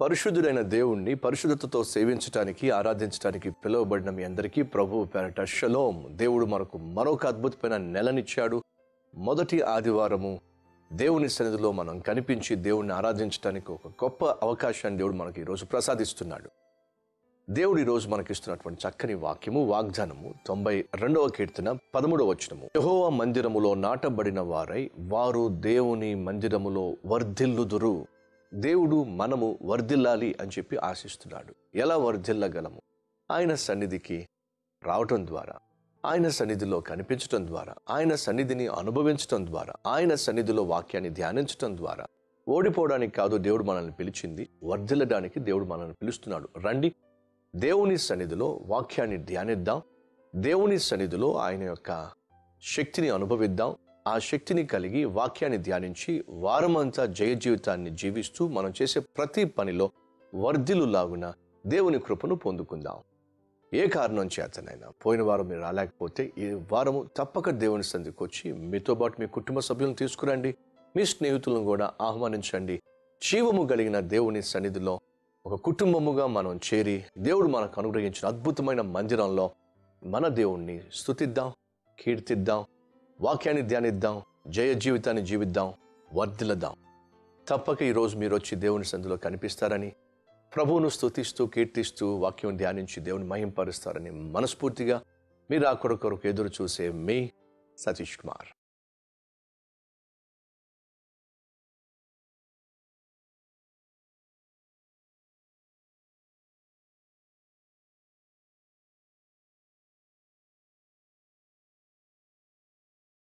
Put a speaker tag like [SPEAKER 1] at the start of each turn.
[SPEAKER 1] పరిశుద్ధుడైన దేవుణ్ణి పరిశుద్ధతతో సేవించటానికి ఆరాధించడానికి పిలువబడిన మీ అందరికీ ప్రభువు పేరట షలోం. దేవుడు మనకు మరొక అద్భుతమైన నెలనిచ్చాడు. మొదటి ఆదివారము దేవుని సన్నిధిలో మనం కనిపించి దేవుణ్ణి ఆరాధించడానికి ఒక గొప్ప అవకాశాన్ని దేవుడు మనకి ఈరోజు ప్రసాదిస్తున్నాడు. దేవుడు ఈరోజు మనకిస్తున్నటువంటి చక్కని వాక్యము వాగ్దానము తొంభై రెండవ కీర్తన పదమూడవ వచనము. యహోవ మందిరములో నాటబడిన వారై వారు దేవుని మందిరములో వర్ధిల్లుదురు. దేవుడు మనము వర్ధిల్లాలి అని చెప్పి ఆశిస్తున్నాడు. ఎలా వర్ధిల్లగలము? ఆయన సన్నిధికి రావటం ద్వారా ఆయన సన్నిధిలో కనిపించటం ద్వారా ఆయన సన్నిధిని అనుభవించటం ద్వారా ఆయన సన్నిధిలో వాక్యాన్ని ధ్యానించటం ద్వారా ఓడిపోవడానికి కాదు దేవుడు మనల్ని పిలిచింది వర్ధిల్లడానికి దేవుడు మనల్ని పిలుస్తున్నాడు. రండి దేవుని సన్నిధిలో వాక్యాన్ని ధ్యానిద్దాం దేవుని సన్నిధిలో ఆయన యొక్క శక్తిని అనుభవిద్దాం ఆ శక్తిని కలిగి వాక్యాన్ని ధ్యానించి వారమంతా జయ జీవితాన్ని జీవిస్తూ మనం చేసే ప్రతి పనిలో వర్ధిలు లాగున దేవుని కృపను పొందుకుందాం. ఏ కారణం చేతనైనా పోయిన వారం మీరు రాలేకపోతే ఈ వారము తప్పక దేవుని సంధికి వచ్చి మీతో పాటు మీ కుటుంబ సభ్యులను తీసుకురండి. మీ స్నేహితులను కూడా ఆహ్వానించండి. జీవము కలిగిన దేవుని సన్నిధిలో ఒక కుటుంబముగా మనం చేరి దేవుడు మనకు అనుగ్రహించిన అద్భుతమైన మందిరంలో మన దేవుణ్ణి స్తుతిద్దాం కీర్తిద్దాం వాక్యాన్ని ధ్యానిద్దాం జయ జీవితాన్ని జీవిద్దాం వర్ధిల్లుదాం. తప్పక ఈరోజు మీరు వచ్చి దేవుని సందులో కనిపిస్తారని ప్రభువును స్థుతిస్తూ కీర్తిస్తూ వాక్యం ధ్యానించి దేవుని మహింపరుస్తారని మనస్ఫూర్తిగా మీరు ఆ కొరకు కొరకు ఎదురు చూసే మీ సతీష్ కుమార్.